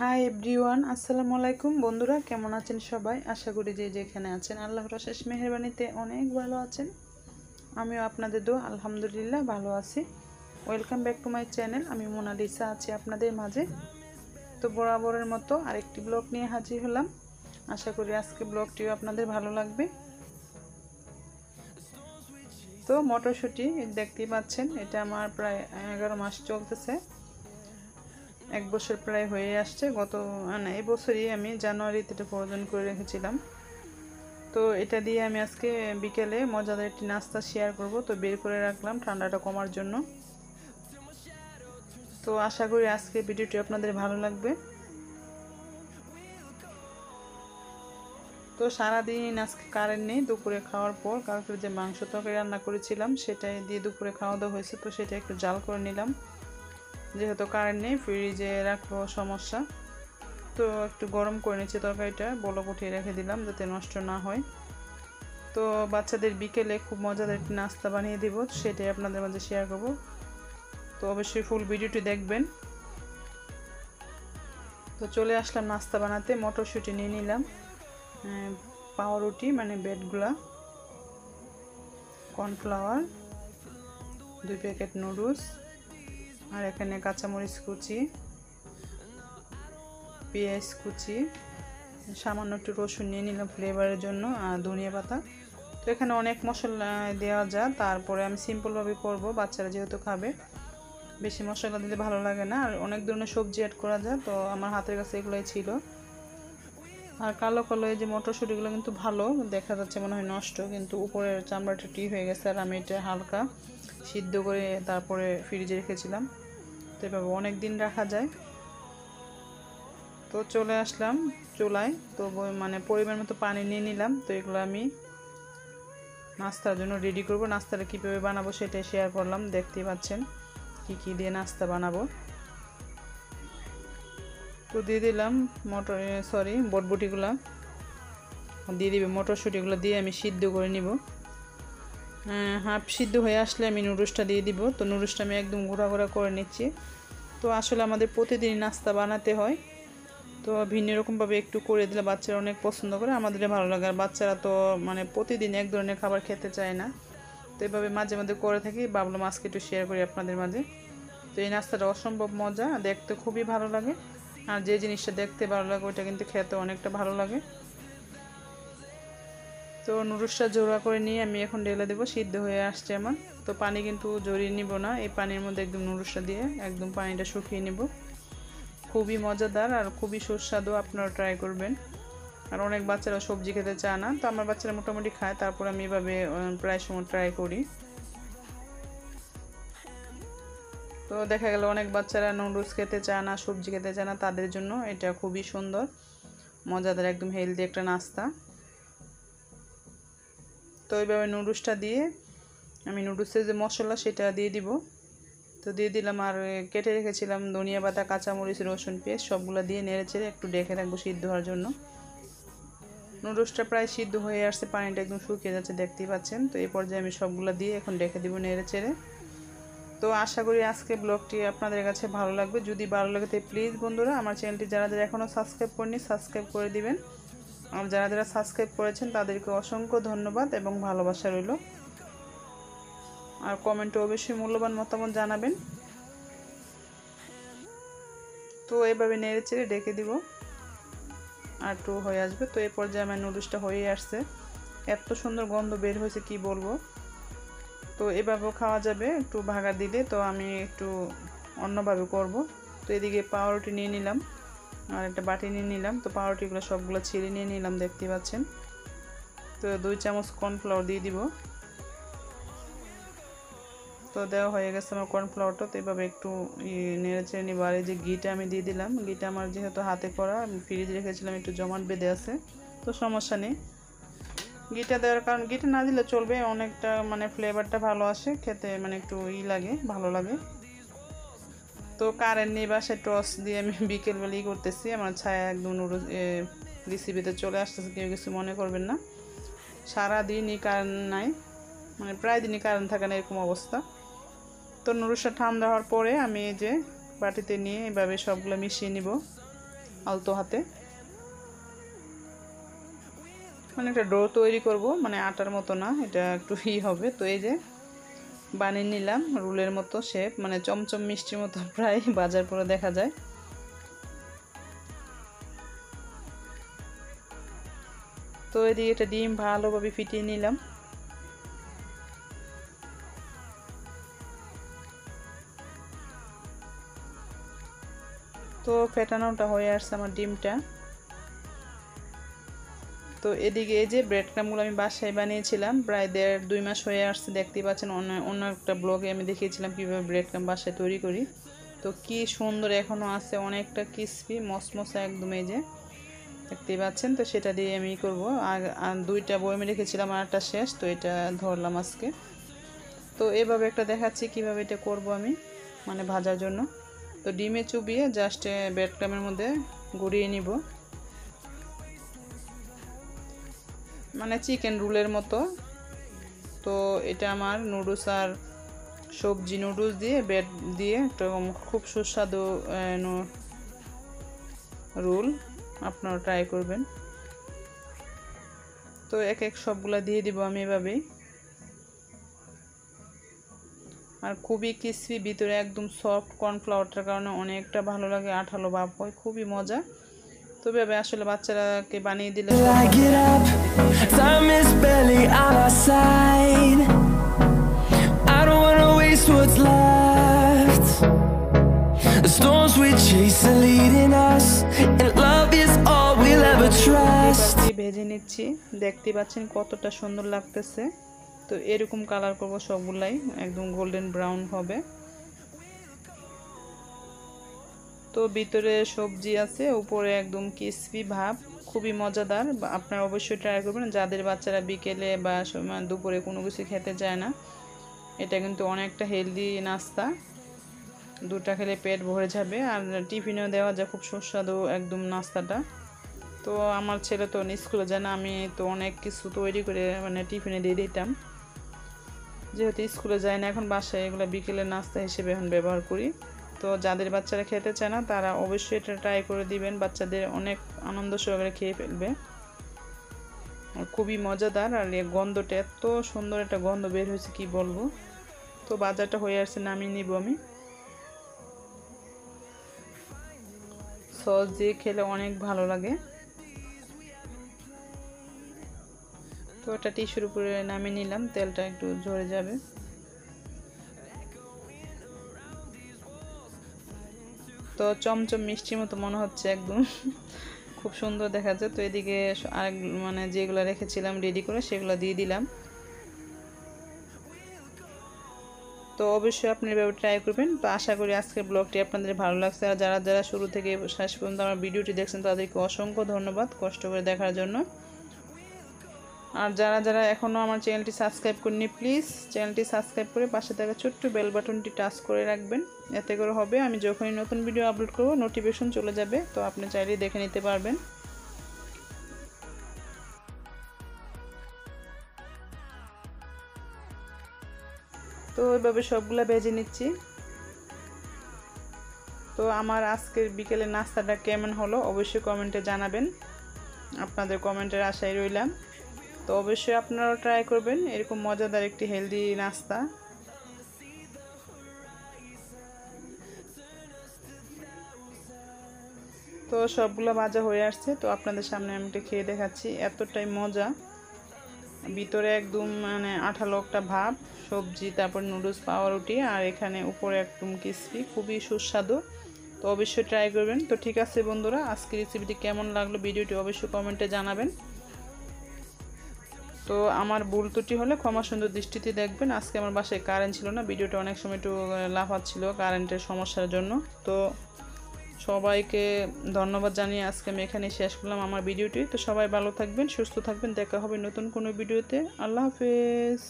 Hi everyone আসসালামু আলাইকুম। বন্ধুরা, কেমন আছেন সবাই? আশা করি যে যেখানে আছেন, আল্লাহর অশেষ মেহরবানিতে অনেক ভালো আছেন। আমিও আপনাদের দো আলহামদুলিল্লাহ ভালো আছি। Welcome back to my channel আমি মোনালিসা আছি আপনাদের মাঝে। তো বরাবরের মতো আরেকটি ব্লগ নিয়ে হাজির হলাম। আশা করি আজকে ব্লগটিও আপনাদের ভালো লাগবে। তো মটরশুঁটি, দেখতেই পাচ্ছেন, এটা আমার প্রায় এগারো মাস চলতেছে। এক বছর প্রায় হয়ে আসছে। গত না এই বছরই আমি জানুয়ারিতে এটা প্রয়োজন করে রেখেছিলাম। তো এটা দিয়ে আমি আজকে বিকেলে মজাদার একটি নাস্তা শেয়ার করব। তো বের করে রাখলাম ঠান্ডাটা কমার জন্য। তো আশা করি আজকে ভিডিওটি আপনাদের ভালো লাগবে। তো সারাদিন আজকে কারেন্ট নেই, দুপুরে খাওয়ার পর কালকে যে মাংস তরকারি রান্না করেছিলাম, সেটাই দিয়ে দুপুরে খাওয়া দাওয়া হয়েছে। তো সেটা একটু জাল করে নিলাম। যেহেতু কারেন্ট নেই ফ্রিজে রাখব, সমস্যা। তো একটু গরম করে নিচ্ছি তরকারিটা, বলক উঠিয়ে রেখে দিলাম যাতে নষ্ট না হয়। তো বাচ্চাদের বিকেলে খুব মজাদার একটি নাস্তা বানিয়ে দিব, সেটাই আপনাদের মাঝে শেয়ার করব। তো অবশ্যই ফুল ভিডিওটি দেখবেন। তো চলে আসলাম নাস্তা বানাতে, মটরশুঁটি নিয়ে নিলাম পাউরুটি মানে বেডগুলা কর্নফ্লাওয়ার দুই প্যাকেট নুডলস আর এখানে কাঁচামরিচ কুচি, পেঁয়াজ কুচি, সামান্য একটু রসুন নিয়ে নিলাম ফ্লেভারের জন্য আর ধনিয়া পাতা। তো এখানে অনেক মশলা দেওয়া যায়, তারপরে আমি সিম্পলভাবে করব, বাচ্চারা যেহেতু খাবে। বেশি মশলা দিলে ভালো লাগে না, আর অনেক ধরনের সবজি অ্যাড করা যায়, তো আমার হাতের কাছে এগুলোই ছিল। আর কালো কালো এই যে মটরশুঁটিগুলো কিন্তু ভালো, দেখা যাচ্ছে মনে হয় নষ্ট, কিন্তু উপরের চামড়াটা টি হয়ে গেছে আর আমি এটা হালকা সিদ্ধ করে তারপরে ফ্রিজে রেখেছিলাম। তো এভাবে অনেক দিন রাখা যায়। তো চলে আসলাম চুলায়। তো মানে পরিমাণ মতো পানি নিয়ে নিলাম। তো এগুলো আমি নাস্তার জন্য রেডি করব। নাস্তাটা কীভাবে বানাবো সেটাই শেয়ার করলাম। দেখতেই পাচ্ছেন কি কি দিয়ে নাস্তা বানাবো। তো দিয়ে দিলাম মটর সরি বটবটিগুলো। দিয়ে দিবে মটরশুঁটিগুলো দিয়ে আমি সিদ্ধ করে নিব। হাফ সিদ্ধ হয়ে আসলে আমি নুডলসটা দিয়ে দিব। তো নুডলসটা আমি একদম ঘোরা ঘোরা করে নিচ্ছি। তো আসলে আমাদের প্রতিদিন নাস্তা বানাতে হয়। তো ভিন্ন রকমভাবে একটু করে দিলে বাচ্চারা অনেক পছন্দ করে আমাদের ভালো লাগে। আর বাচ্চারা তো মানে প্রতিদিন এক ধরনের খাবার খেতে চায় না। তো এভাবে মাঝে মাঝে করে থাকি। ভাবলাম আজকে একটু শেয়ার করি আপনাদের মাঝে। তো এই নাস্তাটা অসম্ভব মজা, দেখতে খুবই ভালো লাগে। আর যে জিনিসটা দেখতে ভালো লাগে, ওইটা কিন্তু খেতে অনেকটা ভালো লাগে। তো নুডলসটা জোড়া করে নিয়ে আমি এখন ঢেলে দেবো, সিদ্ধ হয়ে আসছে আমার তো পানি কিন্তু জড়িয়ে নিব না, এই পানির মধ্যে একদম নুডলসটা দিয়ে একদম পানিটা শুকিয়ে নিব। খুবই মজাদার আর খুবই সুস্বাদু আপনারা ট্রাই করবেন। আর অনেক বাচ্চারা সবজি খেতে চায় না, তো আমার বাচ্চারা মোটামুটি খায়, তারপর আমি এভাবে প্রায় সময় ট্রাই করি। তো দেখা গেল অনেক বাচ্চারা নুডলস খেতে চায় না, সবজি খেতে চায় না, তাদের জন্য এটা খুবই সুন্দর, মজাদার, একদম হেলদি একটা নাস্তা। তো এইভাবে নুডলসটা দিয়ে আমি নুডলসের যে মশলা সেটা দিয়ে দিব। তো দিয়ে দিলাম আর কেটে রেখেছিলাম ধনিয়া পাতা, কাঁচামরিচ, রসুন পেস্ট সবগুলো দিয়ে নেড়ে চেড়ে একটু ডেকে রাখব সিদ্ধ হওয়ার জন্য। নুডলসটা প্রায় সিদ্ধ হয়ে আসছে, পানিটা একদম শুকিয়ে যাচ্ছে, দেখতেই পাচ্ছেন। তো এই পর্যায়ে আমি সবগুলো দিয়ে এখন ডেকে দিব নেড়ে চেড়ে। তো আশা করি আজকে ব্লগটি আপনাদের কাছে ভালো লাগবে। যদি ভালো লাগে তো প্লিজ বন্ধুরা আমার চ্যানেলটি যারা যারা এখনও সাবস্ক্রাইব করেনি সাবস্ক্রাইব করে দিবেন। আর যারা যারা সাবস্ক্রাইব করেছেন, তাদেরকে অসংখ্য ধন্যবাদ এবং ভালোবাসা রইল। আর কমেন্টে অবশ্যই মূল্যবান মতামত জানাবেন। তো এভাবে নেড়ে চেড়ে ডেকে দিব। আর একটু হয়ে আসবে। তো এই পর্যায়ে আমার নুডলসটা হয়ে আসছে। এত সুন্দর গন্ধ বের হয়েছে, কি বলব? তো এভাবেও খাওয়া যাবে। একটু ভাগা দিলে তো আমি একটু অন্যভাবে করব। তো এদিকে পাউরুটি নিয়ে নিলাম। আর একটা বাটি নিয়ে নিলাম। তো পাউরুটিগুলো সবগুলো ছিঁড়ে নিয়ে নিলাম দেখতে পাচ্ছেন। তো দুই চামচ কর্নফ্লাওয়ার দিয়ে দিব। তো দেওয়া হয়ে গেছে আমার কর্নফ্লাওয়ারটা। তো এভাবে একটু নেড়ে চেড়ে নিব। আর এই যে ঘিটা আমি দিয়ে দিলাম, ঘিটা আমার যেহেতু হাতে করা ফ্রিজ রেখেছিলাম, একটু জমাট বেঁধে আছে। তো সমস্যা নেই। ঘিটা দেওয়ার কারণ, ঘিটা না দিলে চলবে, অনেকটা মানে ফ্লেভারটা ভালো আসে, খেতে মানে একটু ই লাগে, ভালো লাগে। তো কারেন্ট নেই, বা বাসায় টস দিয়ে আমি বিকেলবেলা ই করতেছি। আমার ছায়া একদম নুডলস রেসিপিতে চলে আসতেছে, কেউ কিছু মনে করবেন না। সারাদিনই কারেন্ট নাই মানে প্রায় দিনই কারেন্ট থাকে না, এরকম অবস্থা। তো নুডলসটা ঠান্ডা হওয়ার পরে আমি এই যে বাটিতে নিয়ে এভাবে সবগুলো মিশিয়ে নিব আলতো হাতে। মানে একটা ডো তৈরি করব মানে আটার মতো না, এটা একটু ই হবে। তো এই যে বানিয়ে নিলাম, রুলের মতো শেপ মানে চমচম মিষ্টির মতো প্রায় বাজার পরে দেখা যায়। তো এদিকে একটা ডিম ভালোভাবে ফিটিয়ে নিলাম। তো ফেটানোটা হয়ে আসছে আমার ডিমটা। তো এদিকে এই যে ব্রেড ক্রামগুলো আমি বাসায় বানিয়েছিলাম, প্রায় দেড় দুই মাস হয়ে আসছে, দেখতেই পাচ্ছেন অন্য অন্য একটা ব্লগে আমি দেখিয়েছিলাম কীভাবে ব্রেড ক্রাম বাসায় তৈরি করি। তো কি সুন্দর এখনও আছে, অনেকটা ক্রিসপি মসমসা একদম এই যে, দেখতেই পাচ্ছেন। তো সেটা দিয়ে আমি করব। আর দুইটা বইমে রেখেছিলাম, আর একটা শেষ, তো এটা ধরলাম আজকে। তো এভাবে একটা দেখাচ্ছি কীভাবে এটা করব আমি মানে ভাজার জন্য। তো ডিমে চুবিয়ে জাস্ট ব্রেড ক্রামের মধ্যে গড়িয়ে নিব। মানে চিকেন রুলের মতো। তো এটা আমার নুডলস আর সবজি নুডলস দিয়ে বেড দিয়ে একটা খুব সুস্বাদু রুল। আপনারা ট্রাই করবেন। তো এক এক সবগুলা দিয়ে দিব আমি এভাবেই। আর খুবই ক্রিসপি ভিতরে একদম সফট কর্নফ্লাওয়ারটার কারণে অনেকটা ভালো লাগে, আঠালো ভাব হয়, খুবই মজা। তবে আসলে বাচ্চারাকে বানিয়ে দিলে Time is barely on our side I don't wanna waste what's left The storms we chase are leading us And love is all we'll ever trust ভেজে নিচ্ছি দেখতে পাচ্ছেন কতটা সুন্দর লাগতেছে তো এরকম কালার করব সবগুলাই একদম গোল্ডেন ব্রাউন হবে তো ভিতরে সবজি আছে, উপরে একদম ক্রিসপি ভাব, খুবই মজাদার আপনারা অবশ্যই ট্রাই করবেন। যাদের বাচ্চারা বিকেলে বা দুপুরে কোনো কিছু খেতে চায় না, এটা কিন্তু অনেকটা হেলদি নাস্তা। দুটা খেলে পেট ভরে যাবে, আর টিফিনেও দেওয়া যায় খুব সুস্বাদু একদম নাস্তাটা। তো আমার ছেলে তো স্কুলে যায় না, আমি তো অনেক কিছু তৈরি করে মানে টিফিনে দিয়ে দিতাম। যেহেতু স্কুলে যায় না, এখন বাসায় এগুলো বিকেলের নাস্তা হিসেবে এখন ব্যবহার করি। তো যাদের বাচ্চারা খেতে চায় না, তারা অবশ্যই এটা ট্রাই করে দিবেন। বাচ্চাদের অনেক আনন্দ সহকারে খেয়ে ফেলবে। খুবই মজাদার, আর এই গন্ধটা এত সুন্দর একটা গন্ধ বের হয়েছে, কি বলব? তো বাজারটা হয়ে আসছে, নামিয়ে নিব আমি। সস দিয়ে খেলে অনেক ভালো লাগে। তো একটা টিস্যুর উপরে নামিয়ে নিলাম, তেলটা একটু ঝরে যাবে। তো চমচম মিষ্টির মতো মনে হচ্ছে একদম। খুব সুন্দর দেখা যায়। তো এদিকে আরেক মানে যেগুলো রেখেছিলাম রেডি করে সেগুলো দিয়ে দিলাম। তো অবশ্যই আপনি এভাবে ট্রাই করবেন। তো আশা করি আজকের ব্লগটি আপনাদের ভালো লাগছে। আর যারা যারা শুরু থেকে শেষ পর্যন্ত আমার ভিডিওটি দেখছেন, তাদেরকে অসংখ্য ধন্যবাদ কষ্ট করে দেখার জন্য। আর যারা যারা এখনও আমার চ্যানেলটি সাবস্ক্রাইব করেনি প্লিজ চ্যানেলটি সাবস্ক্রাইব করে পাশে থাকা ছোট্ট বেল বাটনটি টাচ করে রাখবেন। এতে করে হবে, আমি যখনই নতুন ভিডিও আপলোড করব নোটিফিকেশন চলে যাবে, তো আপনি চাইলেই দেখে নিতে পারবেন। তো ওইভাবে সবগুলো ভেজে নিচ্ছি। তো আমার আজকের বিকেলে নাস্তাটা কেমন হলো, অবশ্যই কমেন্টে জানাবেন। আপনাদের কমেন্টের আশায় রইলাম। তো অবশ্যই আপনারাও ট্রাই করবেন। এরকম মজাদার একটি হেলদি নাস্তা। তো সবগুলো ভাজা হয়ে আসছে। তো আপনাদের সামনে আমি এটা খেয়ে দেখাচ্ছি, এতটাই মজা। ভিতরে একদম মানে আঠালো একটা ভাব, সবজি, তারপর নুডলস পাউরুটি আর এখানে উপরে একদম ক্রিসপি খুবই সুস্বাদু। তো অবশ্যই ট্রাই করবেন। তো ঠিক আছে বন্ধুরা আজকে রেসিপিটি কেমন লাগল? ভিডিওটি অবশ্যই কমেন্টে জানাবেন। তো আমার ভুল ত্রুটি হলে ক্ষমা সুন্দর দৃষ্টিতে দেখবেন। আজকে আমার বাসায় কারেন্ট ছিল না, ভিডিওটা অনেক সময় একটু লাফাচ্ছিল কারেন্টের সমস্যার জন্য। তো সবাইকে ধন্যবাদ জানিয়ে আজকে আমি এখানে শেষ করলাম আমার ভিডিওটি। তো সবাই ভালো থাকবেন, সুস্থ থাকবেন, দেখা হবে নতুন কোনো ভিডিওতে। আল্লাহ হাফেজ।